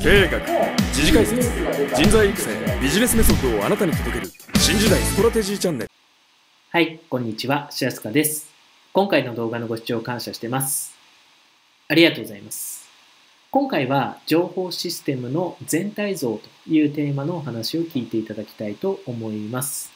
経営学時事解説人材育成ビジネスメソッドをあなたに届ける新時代ストラテジーチャンネルはい、こんにちは、しやすかです。今回の動画のご視聴感謝してます。ありがとうございます。今回は情報システムの全体像というテーマのお話を聞いていただきたいと思います。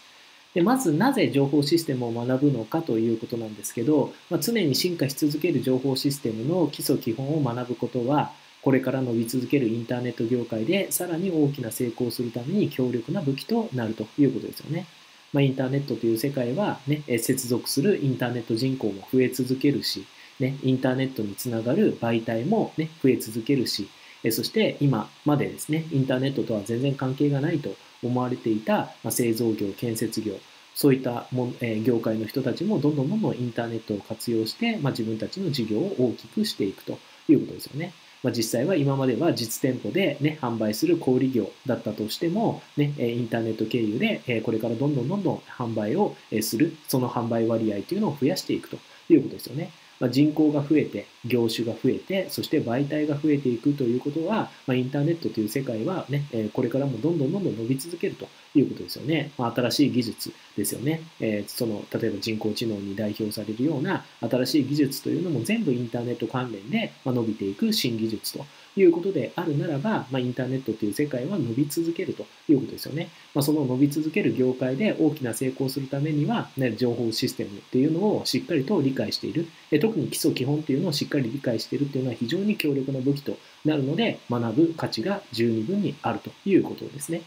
でまず、なぜ情報システムを学ぶのかということなんですけど、まあ、常に進化し続ける情報システムの基礎基本を学ぶことは、これから伸び続けるインターネット業界でさらに大きな成功するために強力な武器となるということですよね。まあ、インターネットという世界は、ね、接続するインターネット人口も増え続けるし、ね、インターネットにつながる媒体も、ね、増え続けるし、そして今までですね、インターネットとは全然関係がないと思われていた、ま、製造業、建設業、そういったも、え業界の人たちもどんどんどんどんインターネットを活用して、まあ、自分たちの事業を大きくしていくということですよね。まあ、実際は今までは実店舗で、ね、販売する小売業だったとしても、ね、インターネット経由で、これからどんどんどんどん販売をする、その販売割合というのを増やしていくということですよね。まあ、人口が増えて、業種が増えて、そして媒体が増えていくということは、まあ、インターネットという世界はね、これからもどんどんどんどん伸び続けるということですよね。まあ、新しい技術ですよね。えーその、例えば人工知能に代表されるような新しい技術というのも全部インターネット関連で、ま、伸びていく新技術ということであるならば、まあ、インターネットという世界は伸び続けるということですよね。まあ、その伸び続ける業界で大きな成功するためには、ね、情報システムっていうのをしっかりと理解している。え特に基礎基本っていうのをしっかり理解しているっていうのは非常に強力な武器となるので、学ぶ価値が十二分にあるということですね。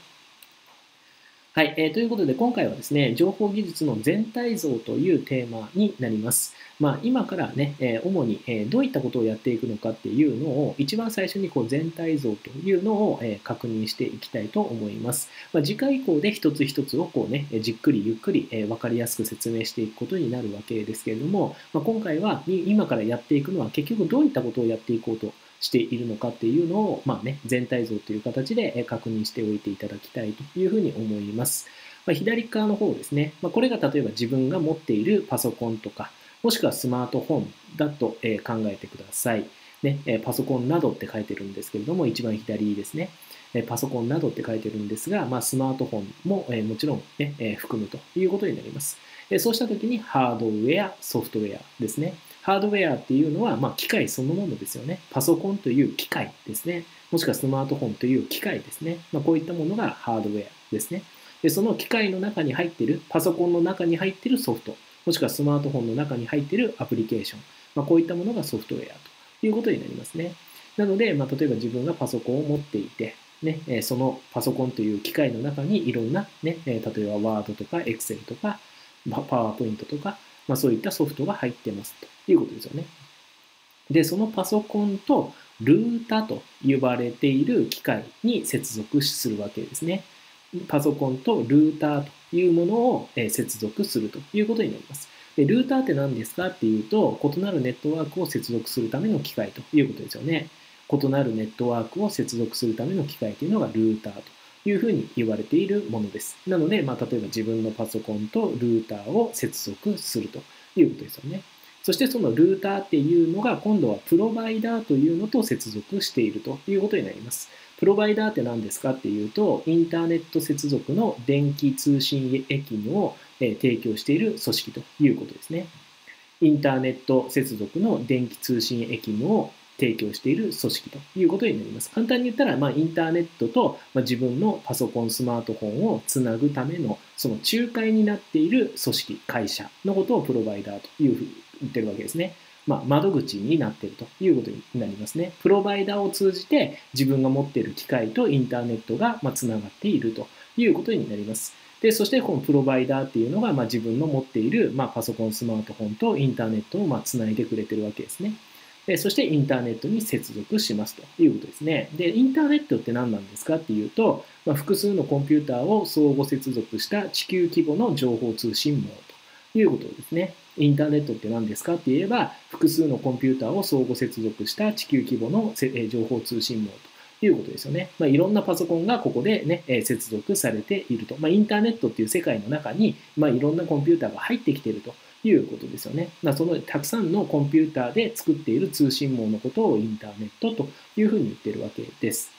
はい、えーということで今回はですね、情報技術の全体像というテーマになります。まあ、今からね、えー主に、えーどういったことをやっていくのかっていうのを、一番最初にこう全体像というのを、えー確認していきたいと思います。まあ、次回以降で一つ一つをこうね、えじっくりゆっくり、えーわかりやすく説明していくことになるわけですけれども、まあ、今回は今からやっていくのは結局どういったことをやっていこうとしているのかっていうのを、まあね、全体像という形で確認しておいていただきたいというふうに思います。まあ、左側の方ですね、まあ、これが例えば自分が持っているパソコンとか、もしくはスマートフォンだとえ考えてください。ね、えパソコンなどって書いてるんですけれども、一番左ですね。えパソコンなどって書いてるんですが、まあ、スマートフォンも、えもちろん、ねえ含むということになります。えそうしたときにハードウェア、ソフトウェアですね。ハードウェアっていうのは、まあ、機械そのものですよね。パソコンという機械ですね。もしくはスマートフォンという機械ですね。まあ、こういったものがハードウェアですね。で、その機械の中に入っている、パソコンの中に入っているソフト、もしくはスマートフォンの中に入っているアプリケーション、まあ、こういったものがソフトウェアということになりますね。なので、まあ、例えば自分がパソコンを持っていて、ね、そのパソコンという機械の中にいろんな、ね、例えばワードとかエクセルとか、パワーポイントとか、まあ、そういったソフトが入ってますということですよね。で、そのパソコンとルータと呼ばれている機械に接続するわけですね。パソコンとルーターというものを接続するということになります。でルーターって何ですかっていうと、異なるネットワークを接続するための機械ということですよね。異なるネットワークを接続するための機械というのがルーターというふうに言われているものです。なので、まあ、例えば自分のパソコンとルーターを接続するということですよね。そしてそのルーターっていうのが今度はプロバイダーというのと接続しているということになります。プロバイダーって何ですかっていうと、インターネット接続の電気通信駅を提供している組織ということですね。インターネット接続の電気通信駅を提供している組織ということになります。簡単に言ったら、まあ、インターネットと、まあ、自分のパソコン、スマートフォンをつなぐための、その仲介になっている組織、会社のことをプロバイダーというふうに言ってるわけですね。まあ、窓口になっているということになりますね。プロバイダーを通じて自分が持っている機械とインターネットがまあつながっているということになります。で、そしてこのプロバイダーっていうのがまあ自分の持っているまあパソコン、スマートフォンとインターネットをまあつないでくれてるわけですね。でそしてインターネットに接続しますということですね。で、インターネットって何なんですかっていうと、まあ、複数のコンピューターを相互接続した地球規模の情報通信網ということですね。インターネットって何ですかって言えば、複数のコンピューターを相互接続した地球規模の情報通信網ということですよね。まあ、いろんなパソコンがここでね、え接続されていると。まあ、インターネットっていう世界の中に、まあ、いろんなコンピューターが入ってきているということですよね。まあ、そのたくさんのコンピューターで作っている通信網のことをインターネットというふうに言ってるわけです。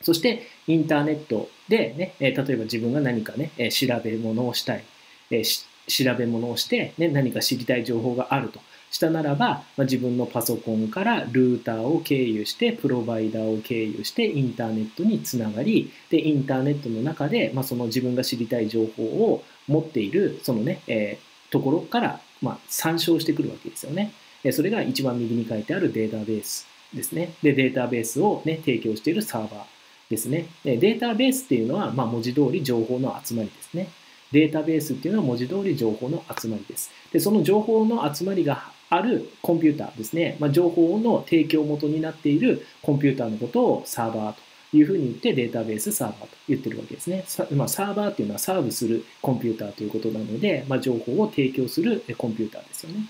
そしてインターネットでね、例えば自分が何かね、調べ物をしたい、え調べ物をして、ね、何か知りたい情報があるとしたならば、ま、自分のパソコンからルーターを経由してプロバイダーを経由してインターネットにつながりでインターネットの中で、まあ、その自分が知りたい情報を持っているそのね、えー、ところから、まあ、参照してくるわけですよね。それが一番右に書いてあるデータベースですね。で、データベースを、ね、提供しているサーバーですね。データベースっていうのは、まあ、文字通り情報の集まりですね。データベースっていうのは文字通り情報の集まりです。で、その情報の集まりがあるコンピューターですね。まあ、情報の提供元になっているコンピューターのことをサーバーというふうに言ってデータベースサーバーと言ってるわけですね。まあ、サーバーっていうのはサーブするコンピューターということなので、まあ、情報を提供するコンピューターですよね。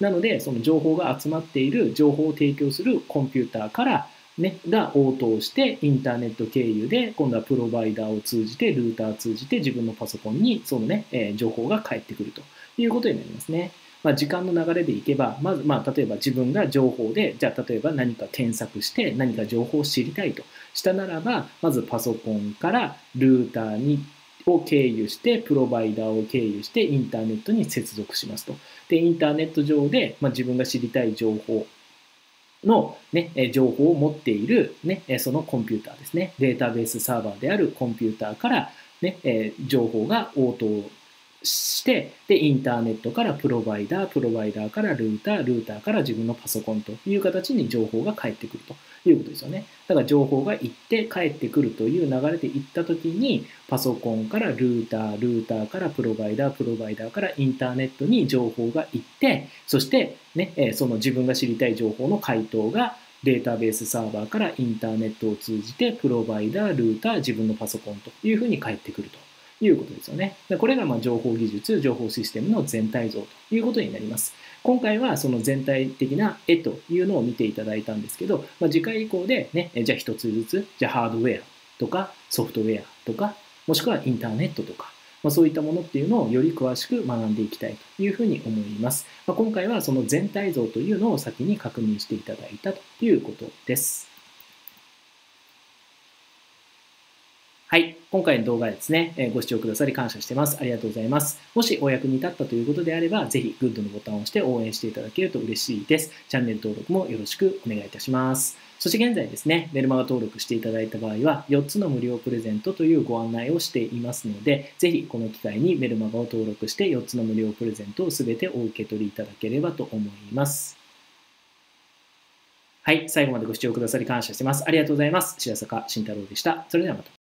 なので、その情報が集まっている情報を提供するコンピューターからね、が応答してインターネット経由で今度はプロバイダーを通じてルーターを通じて自分のパソコンにそのね、えー、情報が返ってくるということになりますね。まあ、時間の流れでいけば、まず、まあ、例えば自分が情報で、じゃあ、例えば何か検索して何か情報を知りたいとしたならば、まずパソコンからルーターにを経由して、プロバイダーを経由して、インターネットに接続しますと。で、インターネット上で、まあ、自分が知りたい情報の、ね、情報を持っている、ね、そのコンピューターですね。データベースサーバーであるコンピューターから、ね、情報が応答して、で、インターネットからプロバイダー、プロバイダーからルーター、ルーターから自分のパソコンという形に情報が返ってくるということですよね。だから情報が行って帰ってくるという流れで行った時に、パソコンからルーター、ルーターからプロバイダー、プロバイダーからインターネットに情報が行って、そしてね、その自分が知りたい情報の回答がデータベースサーバーからインターネットを通じて、プロバイダー、ルーター、自分のパソコンというふうに返ってくると。いうことですよね。これがま情報技術、情報システムの全体像ということになります。今回はその全体的な絵というのを見ていただいたんですけど、まあ、次回以降でね、じゃあ一つずつ、じゃあハードウェアとかソフトウェアとか、もしくはインターネットとか、まあ、そういったものっていうのをより詳しく学んでいきたいというふうに思います。まあ、今回はその全体像というのを先に確認していただいたということです。はい。今回の動画ですね、えご視聴くださり感謝してます。ありがとうございます。もしお役に立ったということであれば、ぜひグッドのボタンを押して応援していただけると嬉しいです。チャンネル登録もよろしくお願いいたします。そして現在ですね、メルマガ登録していただいた場合は、4つの無料プレゼントというご案内をしていますので、ぜひこの機会にメルマガを登録して4つの無料プレゼントを全てお受け取りいただければと思います。はい。最後までご視聴くださり感謝してます。ありがとうございます。白坂慎太郎でした。それではまた。